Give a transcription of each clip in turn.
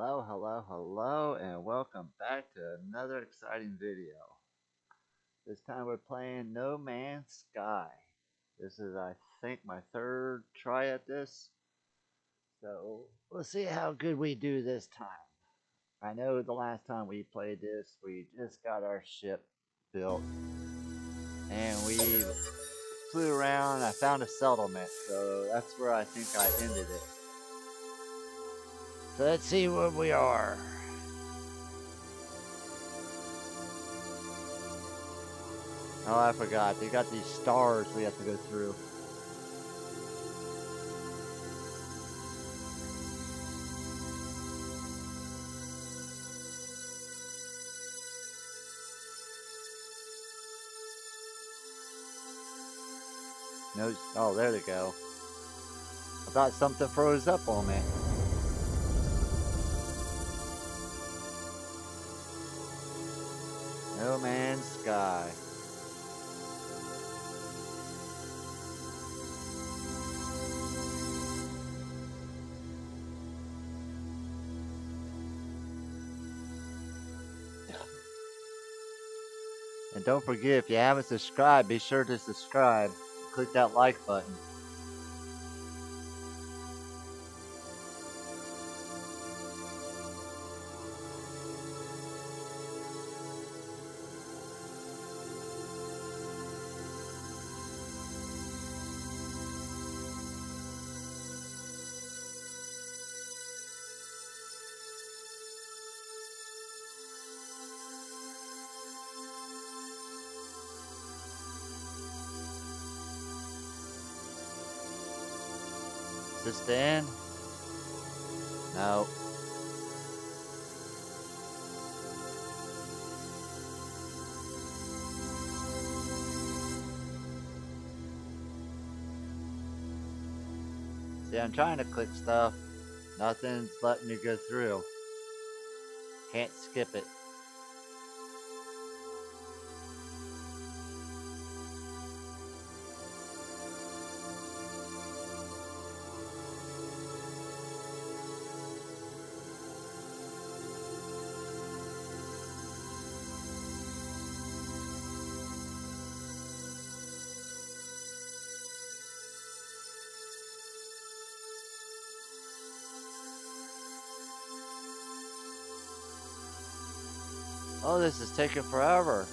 Hello, hello, hello, and welcome back to another exciting video. This time we're playing No Man's Sky. This is, I think, my third try at this. So, we'll see how good we do this time. I know the last time we played this, we just got our ship built. And we flew around, I found a settlement, so that's where I think I ended it. Let's see where we are. Oh, I forgot. They got these stars we have to go through. No, oh, there they go. I thought something froze up on me. Man's Sky. And don't forget, if you haven't subscribed, be sure to subscribe. Click that like button. This the end? No. See, I'm trying to click stuff. Nothing's letting me go through. Can't skip it. This is taking forever.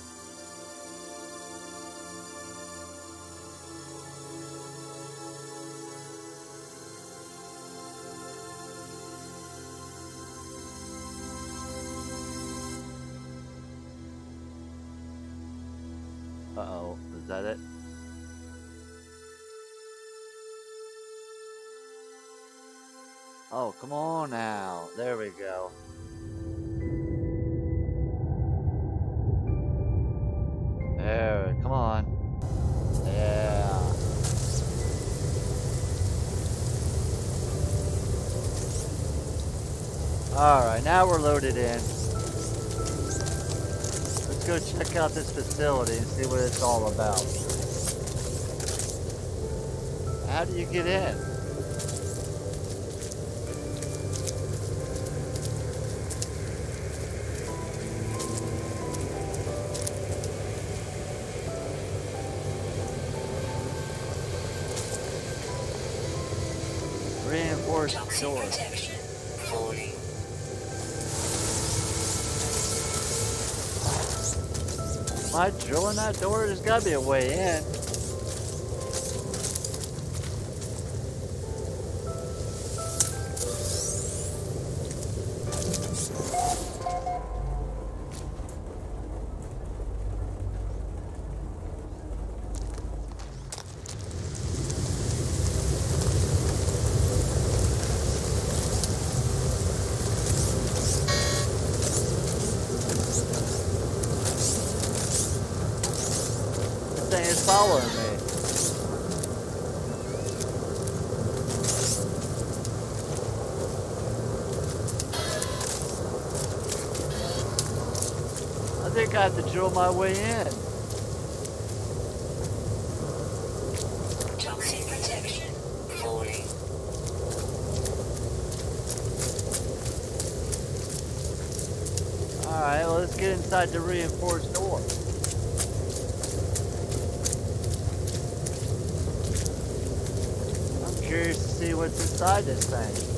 Uh-oh, is that it? Oh, come on now. There we go. Alright, now we're loaded in. Let's go check out this facility and see what it's all about. How do you get in? Reinforced door. Am I drilling that door? There's gotta be a way in. My way in. Toxic protection falling. Alright, well, let's get inside the reinforced door. I'm curious to see what's inside this thing.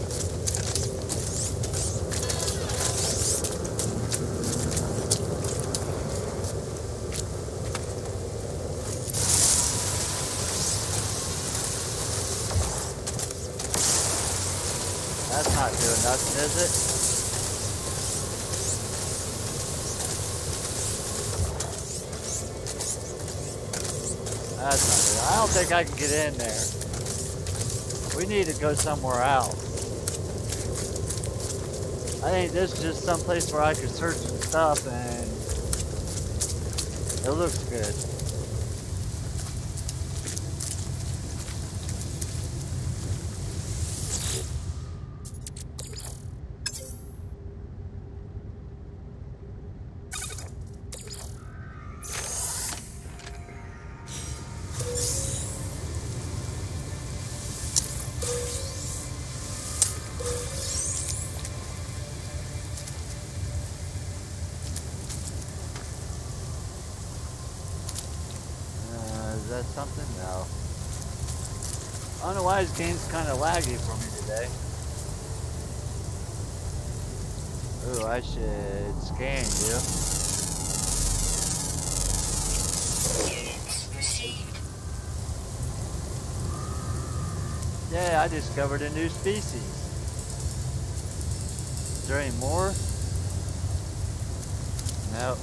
That's not doing nothing, is it? That's not good. I don't think I can get in there. We need to go somewhere else. I think this is just some place where I could search some stuff and it looks good. Laggy for me today. Ooh, I should scan you. Yeah, I discovered a new species. Is there any more? No.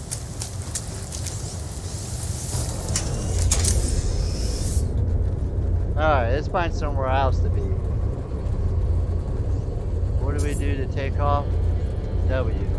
Alright, let's find somewhere else to be. What do we do to take off? W.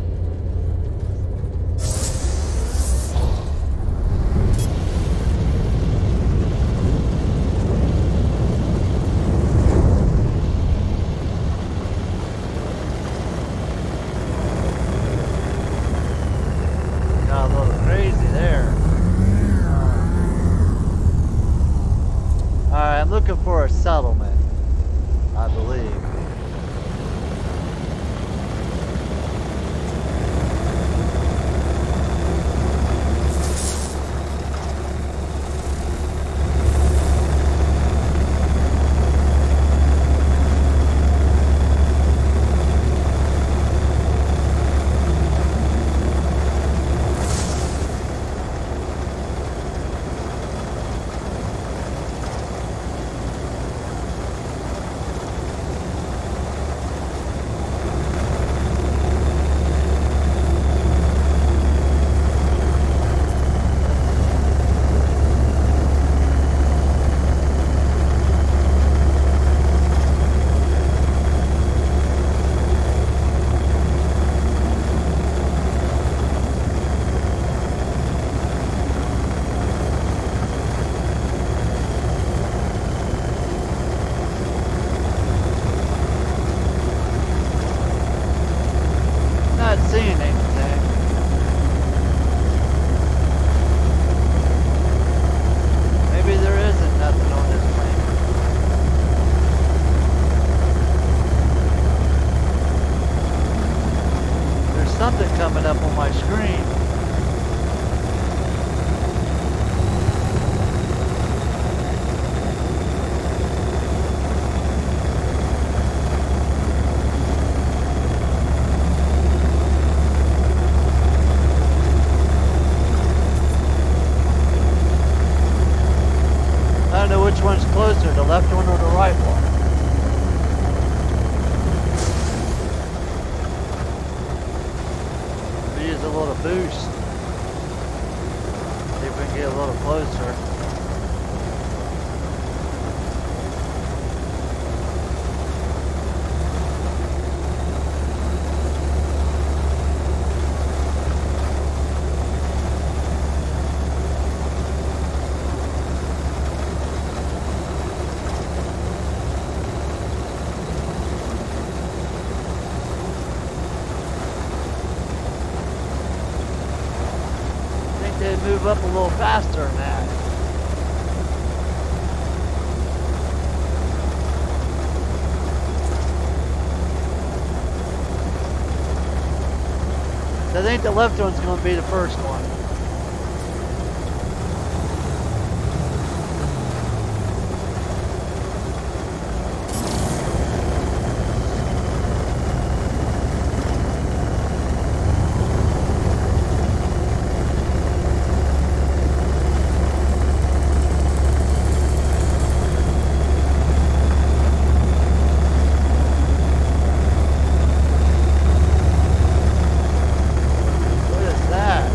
move up a little faster than that. I think the left one's going to be the first one. What is that?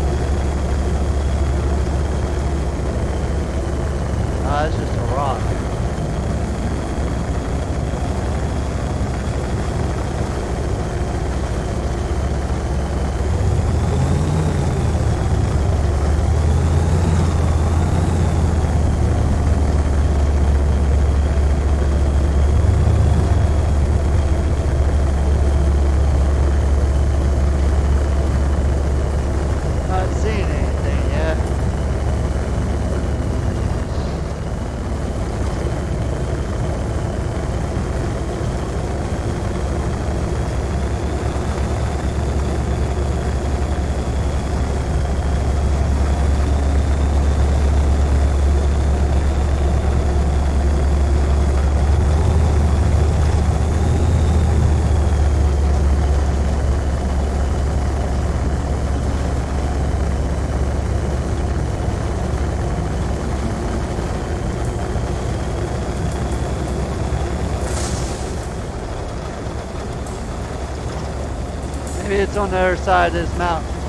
Ah, it's just a rock. Not seeing anything yet. Maybe it's on the other side of this mountain.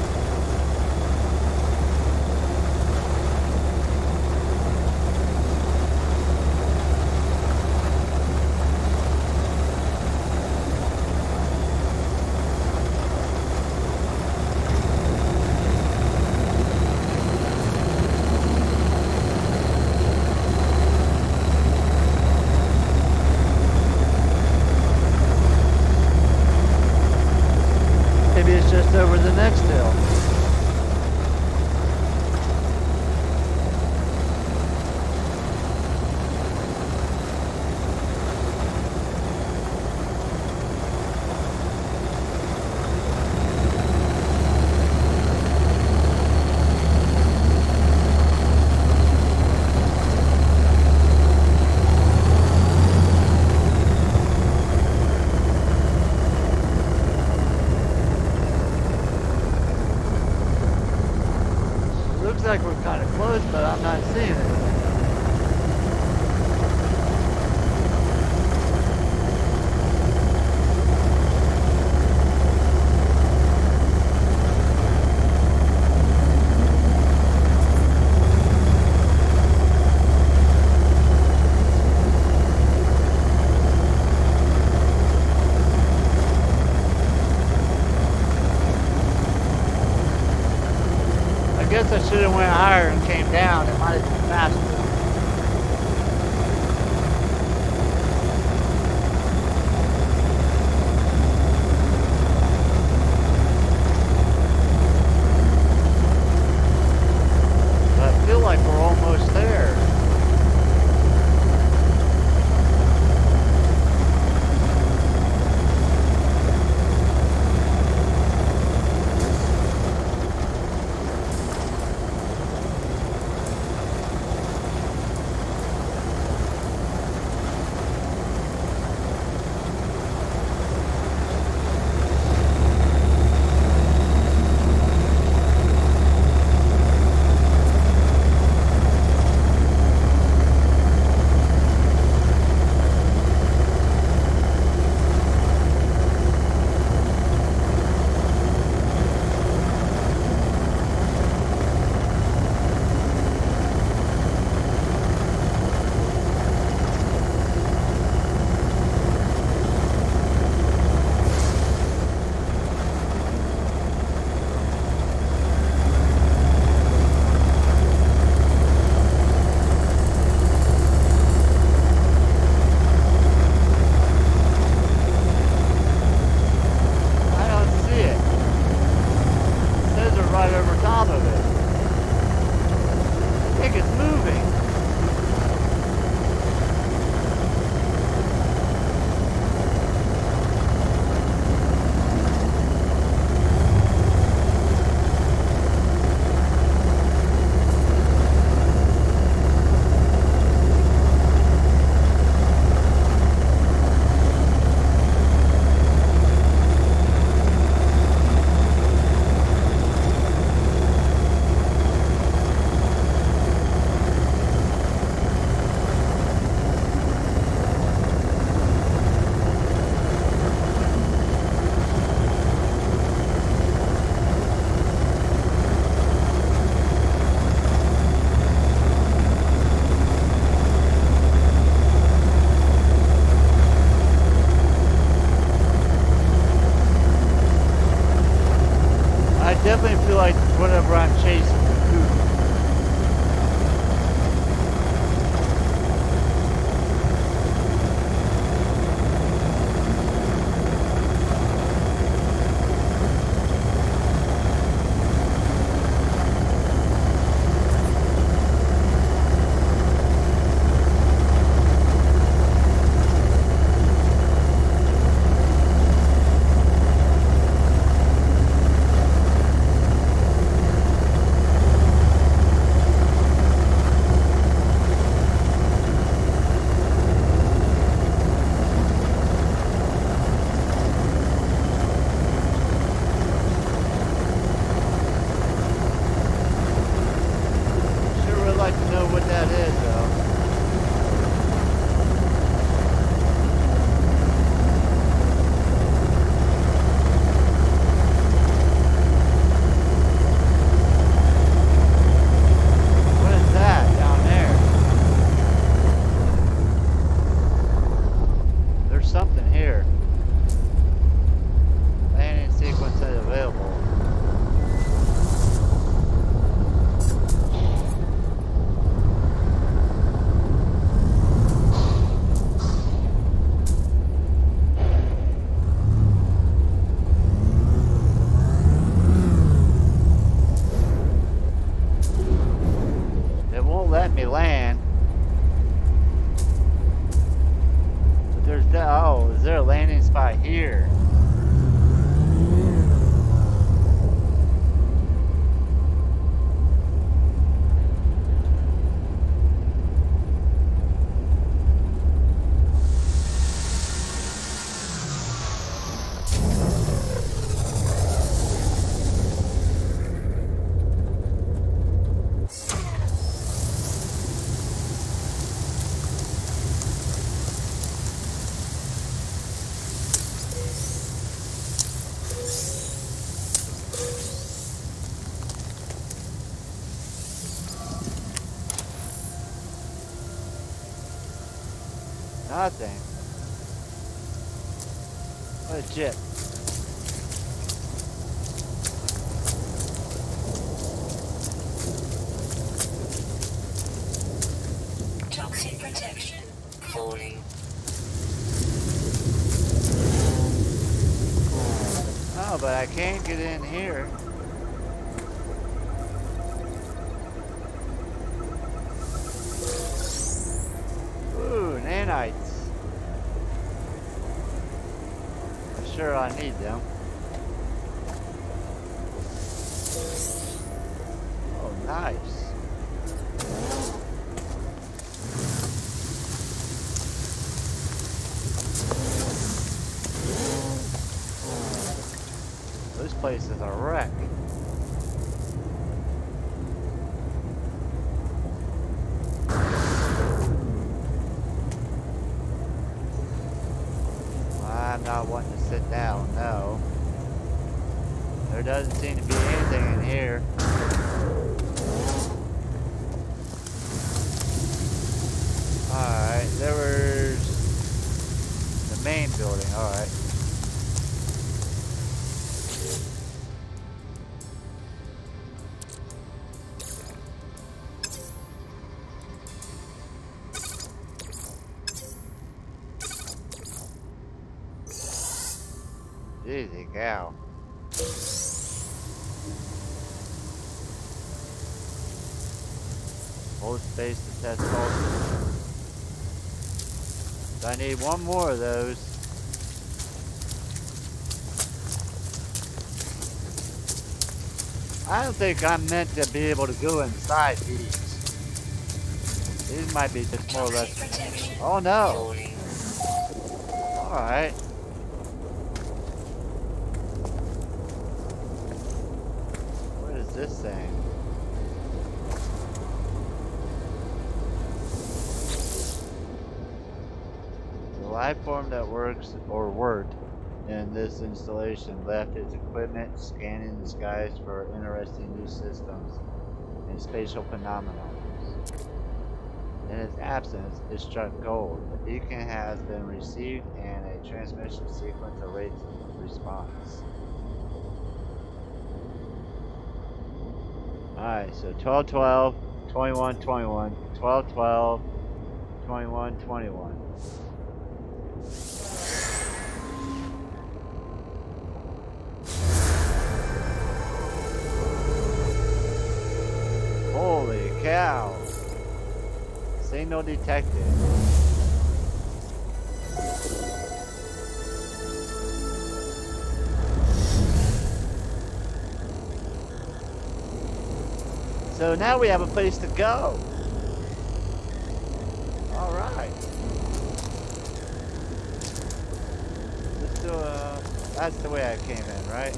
Nothing. Legit. Toxic protection. Falling. Oh, but I can't get in here. Ooh, nanites. Sure, I need them. Oh, nice. Cow. Hold space to test pulses. I need one more of those. I don't think I'm meant to be able to go inside these. These might be just more or Toxic less. protection. Oh no! Alright. This thing? The life form that works or worked in this installation left its equipment scanning the skies for interesting new systems and spatial phenomena. In its absence, it struck gold. The beacon has been received and a transmission sequence awaits response. Alright, so 12 12, 21 21, 12 12, 21 21. Holy cow! Signal detected. Now we have a place to go. All right. Let's do a, that's the way I came in, right?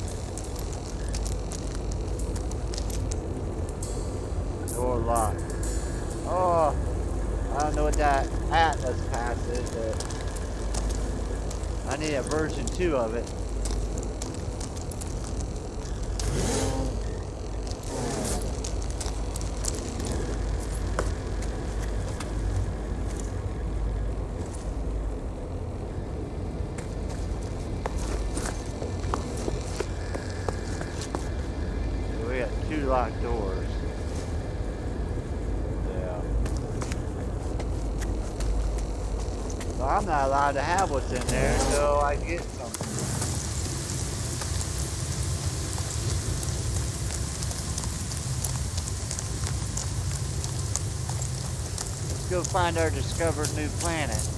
Door locked. Oh, I don't know what that Atlas pass is, but I need a version 2 of it. We got two locked doors. Yeah. So I'm not allowed to have what's in there until I get something. Let's go find our discovered new planet.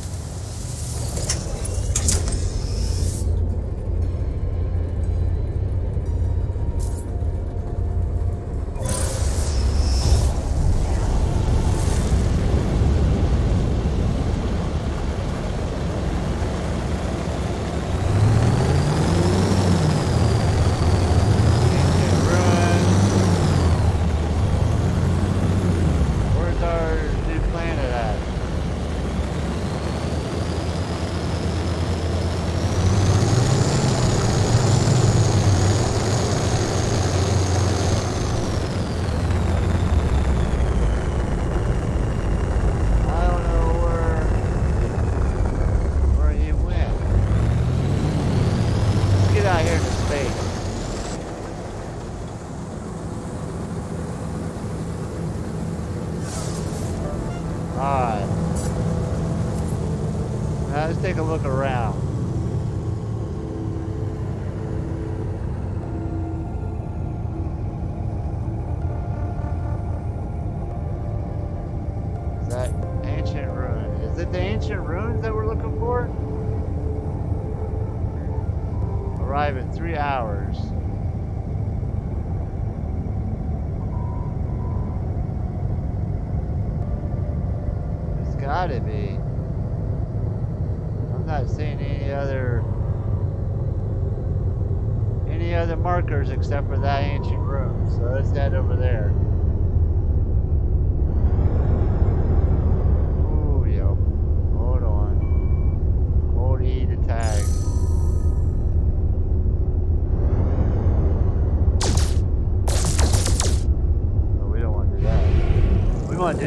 Arrive in three hours. It's gotta be. I'm not seeing any other any other markers except for that ancient room. So let's head over there.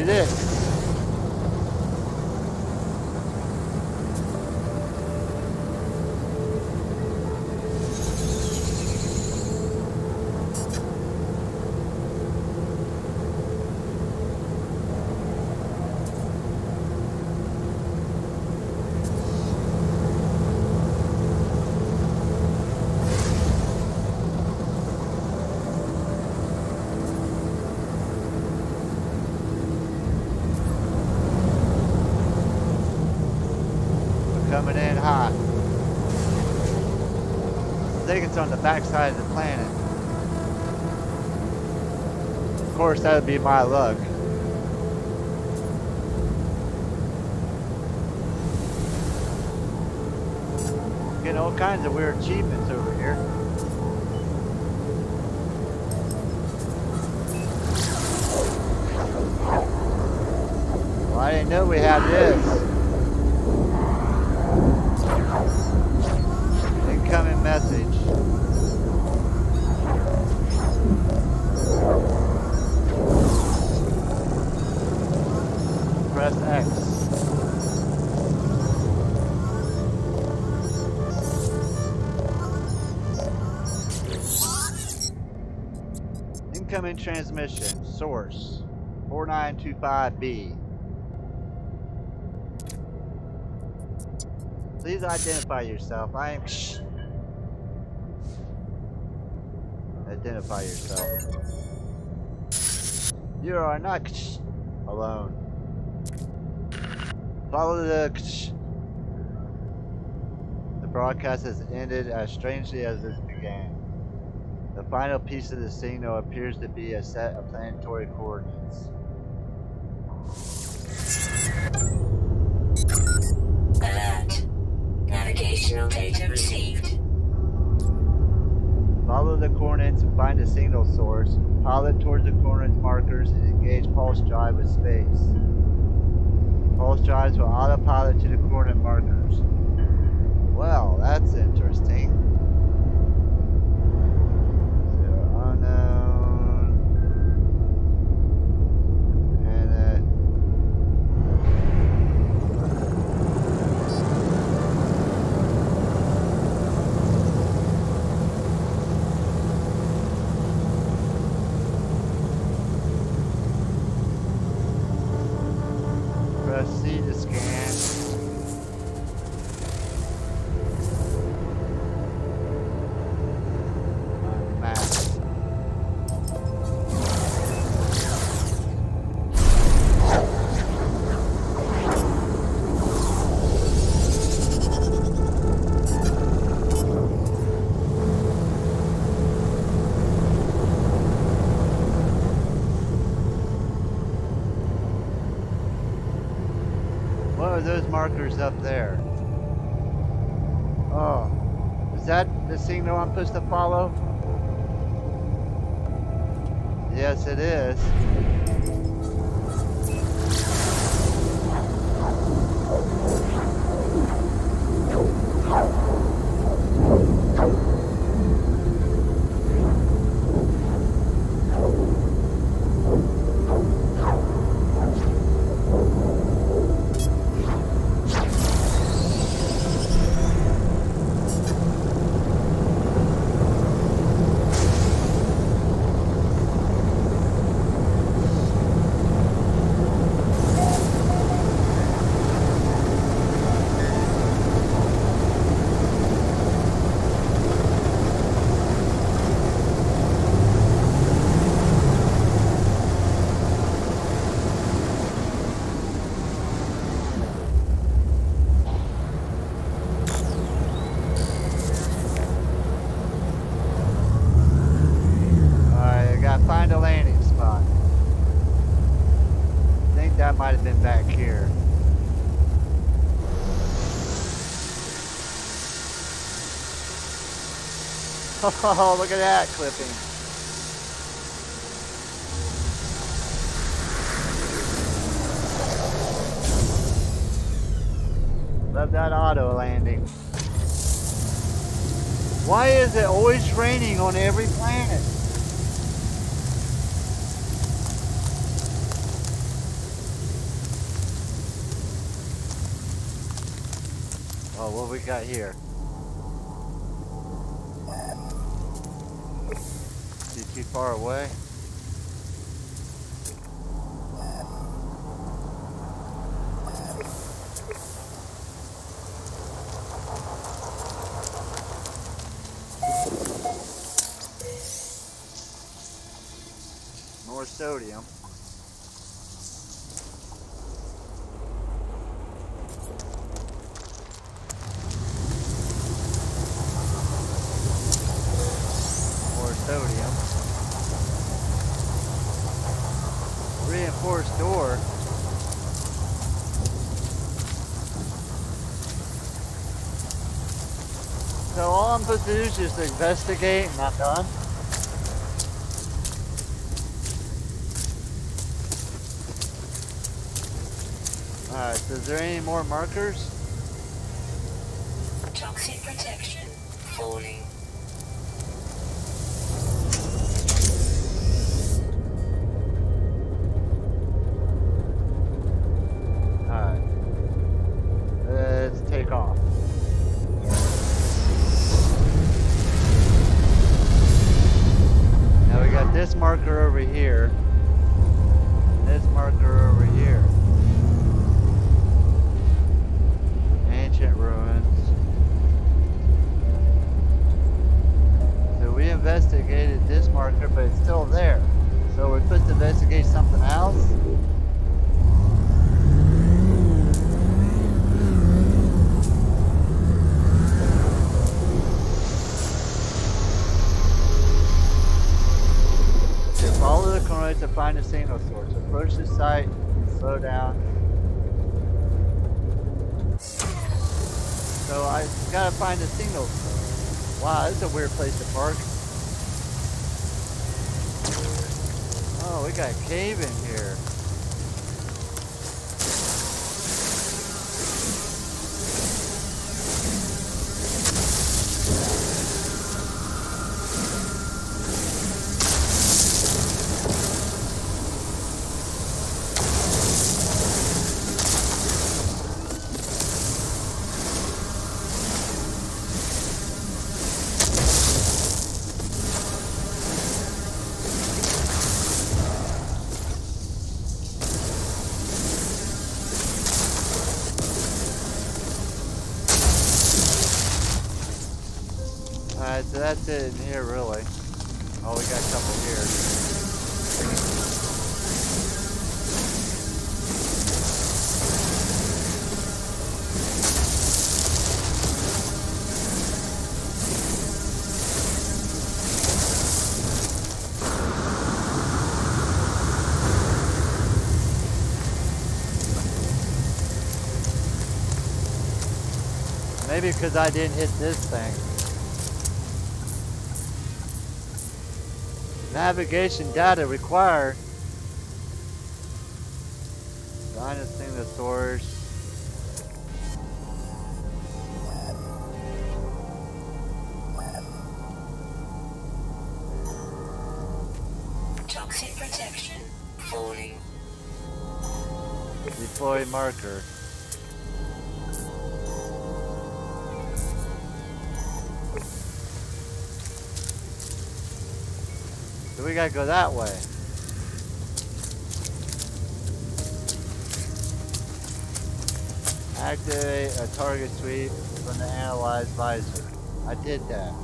That. We want to do this. We're coming in hot. I think it's on the backside of the planet. Of course, that would be my luck. Getting all kinds of weird achievements over here. Well, I didn't know we had this. Incoming message. Press X. Incoming transmission. Source 4925B. Please identify yourself. I am. Shh. Identify yourself. You are not shh, alone. Follow the. The broadcast has ended as strangely as it began. The final piece of the signal appears to be a set of planetary coordinates. Alert. Navigational data received. Follow the coordinates and find the signal source. Pilot towards the coordinates markers and engage pulse drive with space. Pulse drives will autopilot to the coordinate markers. Well, that's interesting. Signal I'm supposed to follow? Yes, it is. Alright, I gotta find a landing spot. I think that might have been back here. Oh, look at that clipping. Love that auto landing. Why is it always raining on every planet? Oh, what we got here? Is he too far away? More sodium. More sodium. Reinforced door. So all Just investigate not done? Alright, so is there any more markers? Toxic protection. Falling. Alright, so that's it in here really. Oh, we got a couple here. Maybe because I didn't hit this thing. Navigation data required. Silencing the source. Toxic protection. Falling. Deploy marker. We gotta go that way. Activate a target sweep from the analyze visor. I did that.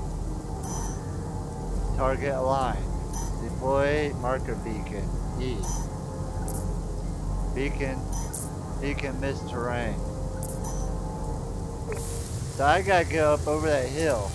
Target aligned. Deploy marker beacon. E. Beacon. Beacon missed terrain. So I gotta go up over that hill.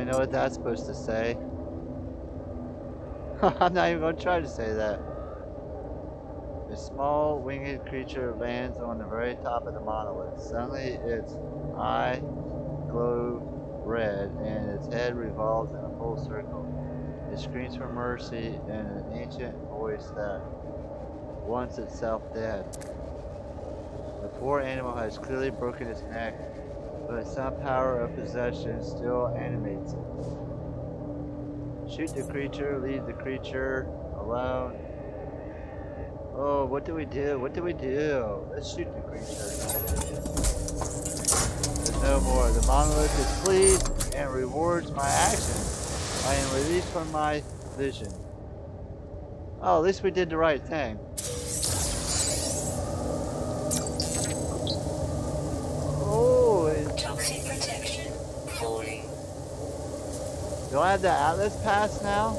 Even know what that's supposed to say. I'm not even going to try to say that. A small winged creature lands on the very top of the monolith. Suddenly its eye glow red and its head revolves in a full circle. It screams for mercy in an ancient voice that wants itself dead. The poor animal has clearly broken its neck, but some power of possession still animates it. Shoot the creature, leave the creature alone. Oh, what do we do? What do we do? Let's shoot the creature. There's no more. The monolith is pleased and rewards my action. I am released from my vision. Oh, at least we did the right thing. Do I have the Atlas pass now?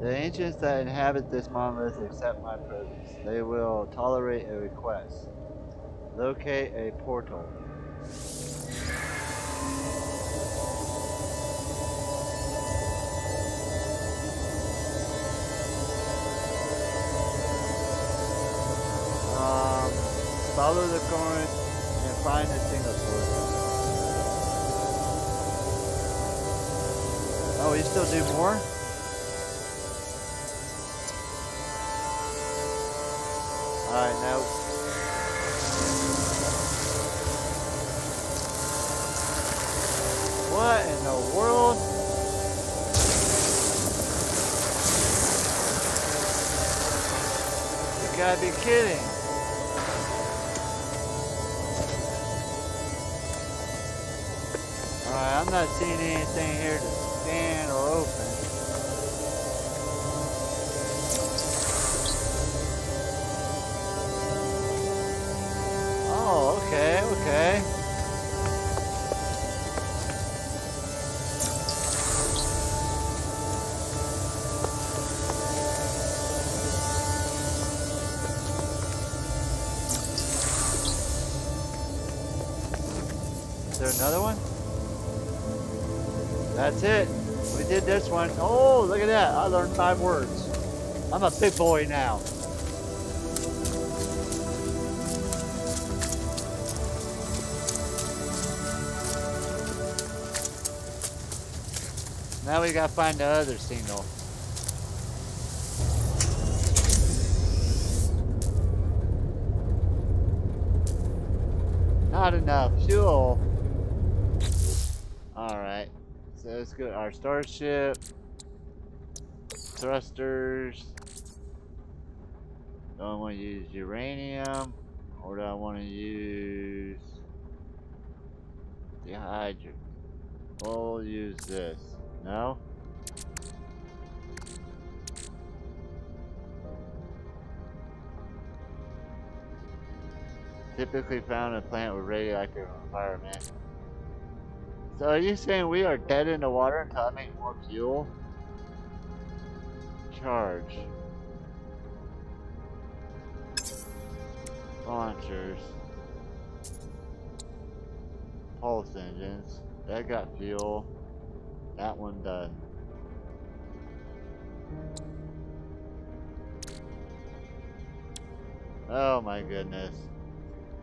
The ancients that inhabit this monolith accept my presence. They will tolerate a request. Locate a portal. Follow the current and find the source. Oh, you still do more? Alright, now. What in the world? You gotta be kidding. Seeing anything here to scan or open. Oh, okay, okay. That's it. We did this one. Oh, look at that. I learned five words. I'm a big boy now. Now we gotta find the other signal. Not enough fuel. So let's go our starship. Thrusters. Do I want to use uranium? Or do I want to use the hydrogen? We'll use this. No? Typically found in a plant with radioactive environment. So are you saying we are dead in the water until I make more fuel? Charge. Launchers. Pulse engines. That got fuel. That one done. Oh my goodness.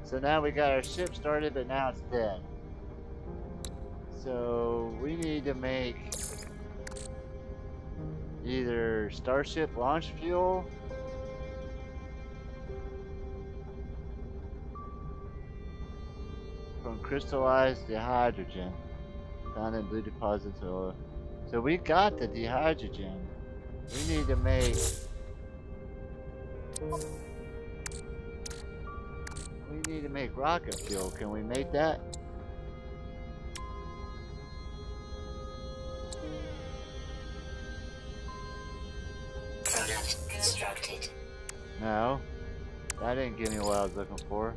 So now we got our ship started, but now it's dead. So we need to make either Starship launch fuel from crystallized di-hydrogen found in blue deposits of oil. So we got the di-hydrogen. We need to make we need to make rocket fuel. Can we make that? No. That didn't give me what I was looking for.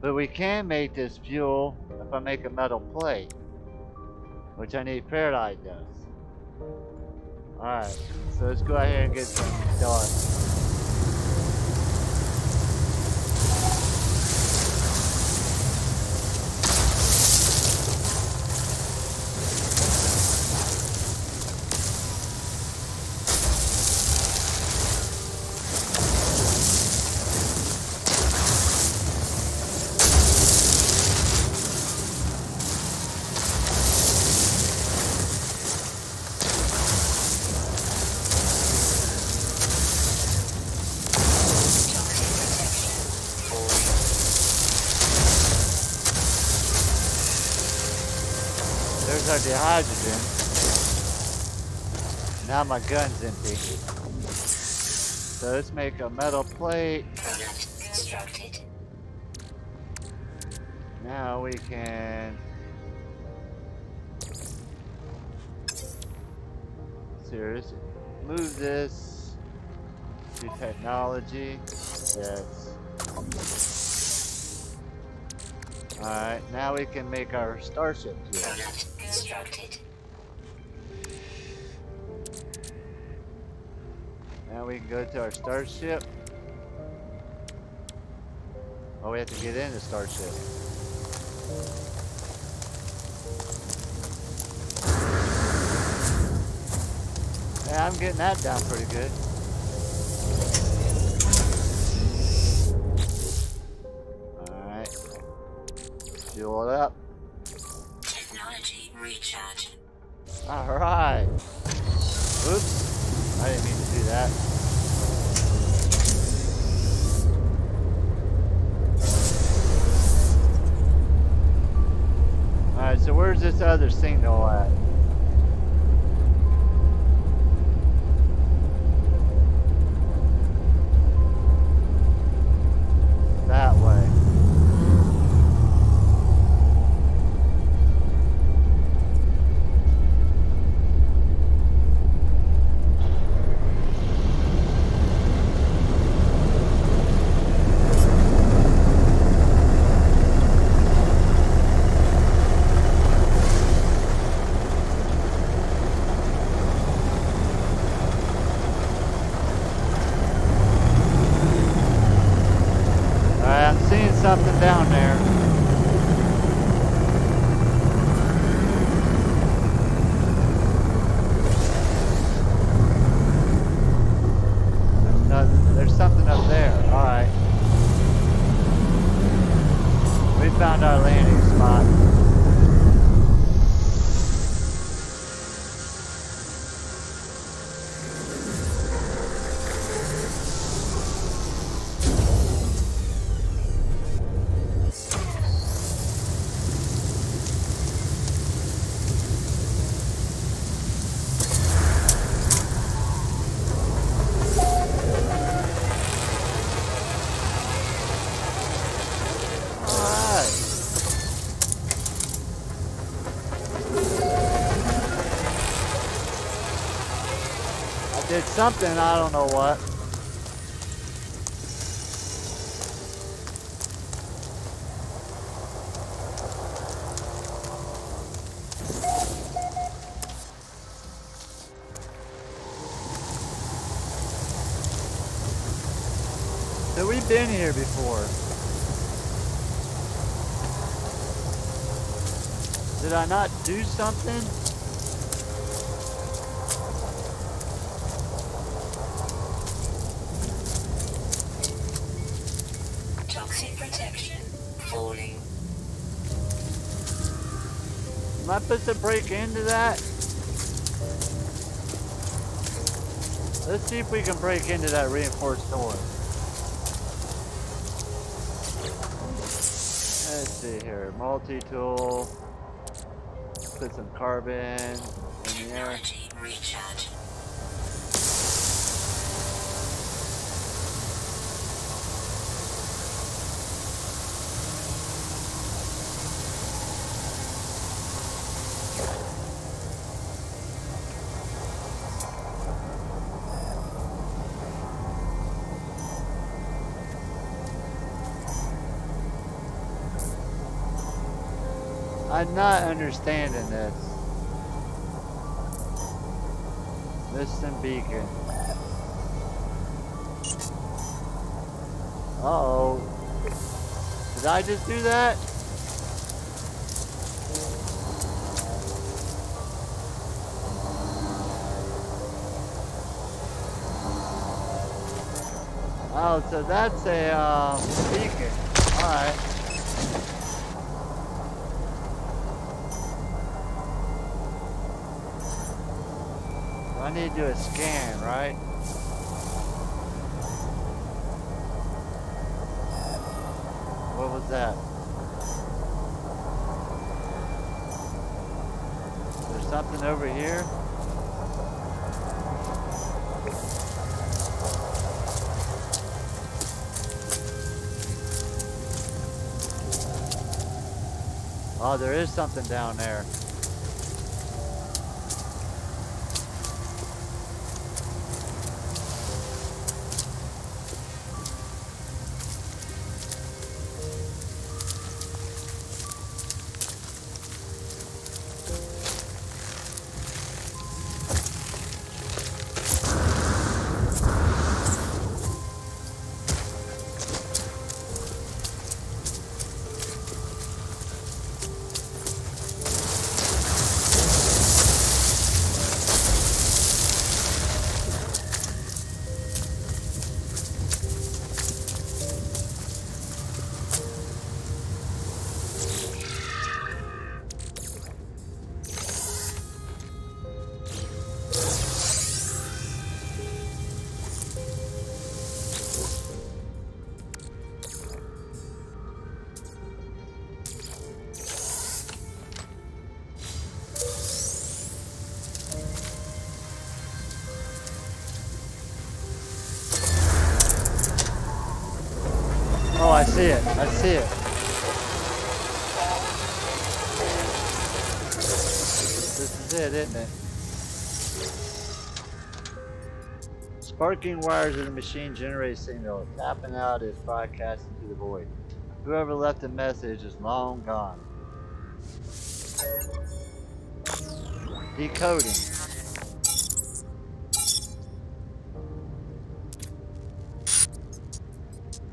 But we can make this fuel if I make a metal plate. Which I need peridot dust. Alright, so let's go out here and get some dust. There's our di-hydrogen. Now my gun's empty. So let's make a metal plate. Constructed. Now we can Serious. Move this to technology. Yes. Alright, now we can make our starship here. We can go to our starship. Oh, we have to get in the starship. Yeah, I'm getting that down pretty good. Alright. Fuel it up. Technology recharge. Alright. Oops. I didn't mean to do that. So where's this other signal at? I did something, I don't know what. So we've been here before. Did I not do something? Toxic protection. Falling. Am I supposed to break into that? Let's see if we can break into that reinforced door. Let's see here. Multi-tool. Put some carbon in. Technology I'm not understanding this. Listen beacon. Uh oh. Did I just do that? Oh, so that's a um, beacon. Alright. Need to do a scan, right? What was that? There's something over here? Oh, there is something down there. I see it. This is it, isn't it? Sparking wires of the machine generate signal. Tapping out is broadcasting to the void. Whoever left the message is long gone. Decoding.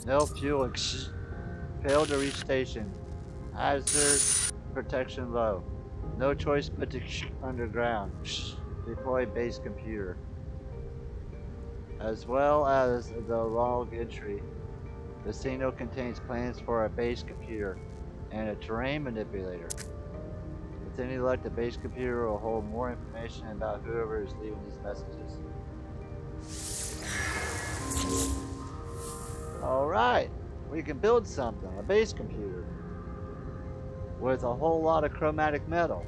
No fuel. ex- Failed to reach station. Hazard protection low. No choice but to underground. Deploy base computer. As well as the log entry. The signal contains plans for a base computer and a terrain manipulator. With any luck, the base computer will hold more information about whoever is leaving these messages. Alright, we can build something, a base computer. With a whole lot of chromatic metal.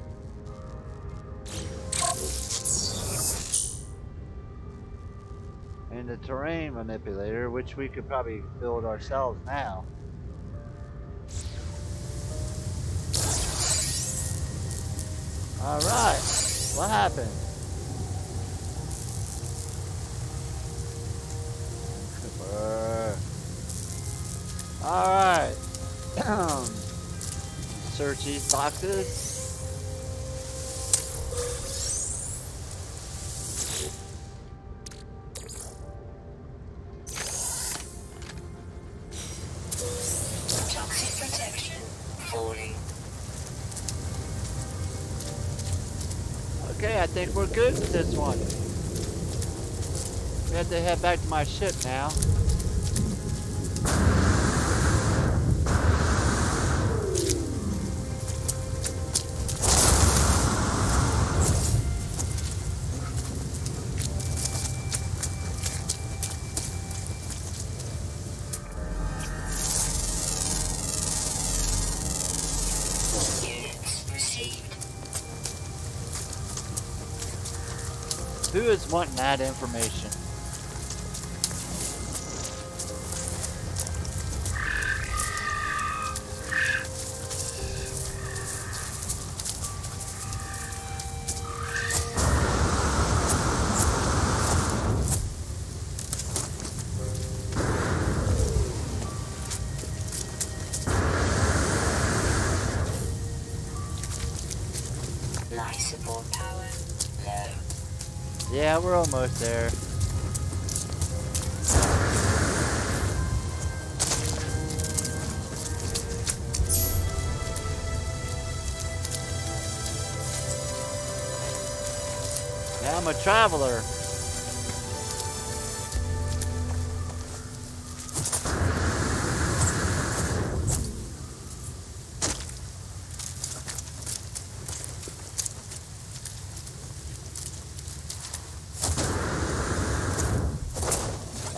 And the terrain manipulator, which we could probably build ourselves now. Alright, what happened? Alright. Search these boxes. Okay, I think we're good with this one. We have to head back to my ship now. Wanting that information? There. Yeah, I'm a traveler.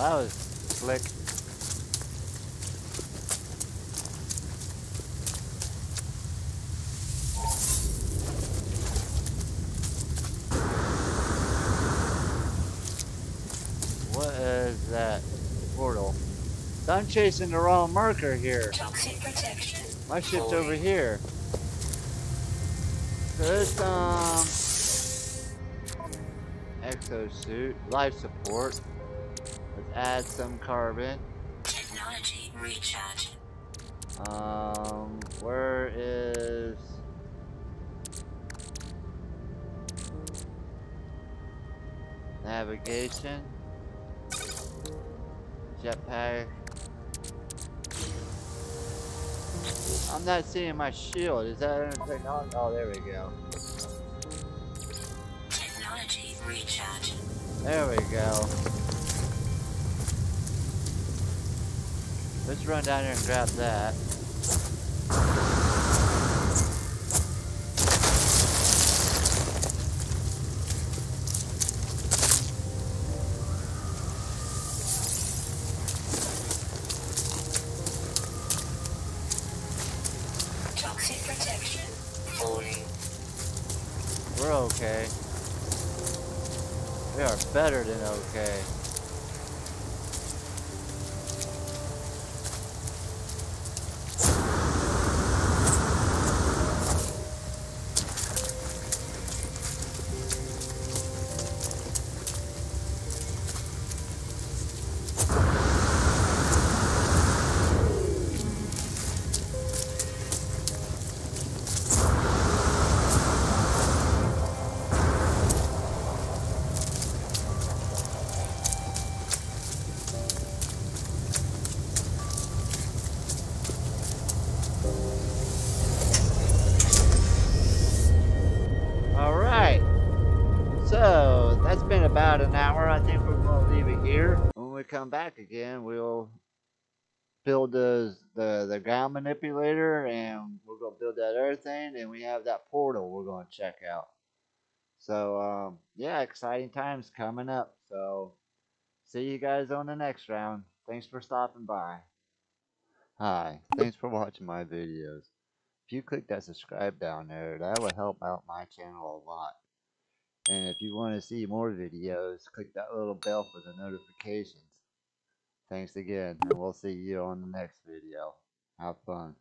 That was slick. is that portal? So I'm chasing the wrong marker here. Toxic protection. My ship's falling. over here. So this, um... Exosuit, life support. Let's add some carbon. Technology recharge. Um, where is... Navigation. Jetpack. I'm not seeing my shield. Is that technology? Oh, there we go. Technology recharge. There we go. Let's run down here and grab that. Okay. We are better than okay. Check out. So, um, yeah, exciting times coming up. So, see you guys on the next round. Thanks for stopping by. Hi, thanks for watching my videos. If you click that subscribe down there, that would help out my channel a lot. And if you want to see more videos, click that little bell for the notifications. Thanks again, and we'll see you on the next video. Have fun.